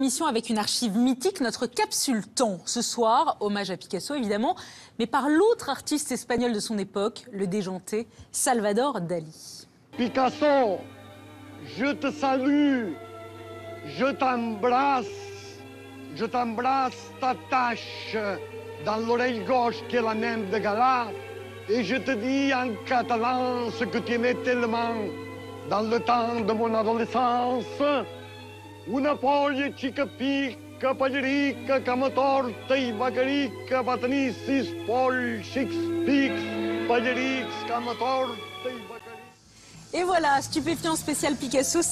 Mission avec une archive mythique, notre capsule temps. Ce soir, hommage à Picasso évidemment, mais par l'autre artiste espagnol de son époque, le déjanté Salvador Dali. Picasso, je te salue, je t'embrasse, je t'embrasse, t'attache dans l'oreille gauche qui est la même de Gala, et je te dis en catalan ce que tu aimais tellement dans le temps de mon adolescence. Una polla xica pica, pallerica, cama torta i bagarica, va tenir polls, sis pics, cama torta i. Et voilà, stupéfiant spécial Picasso,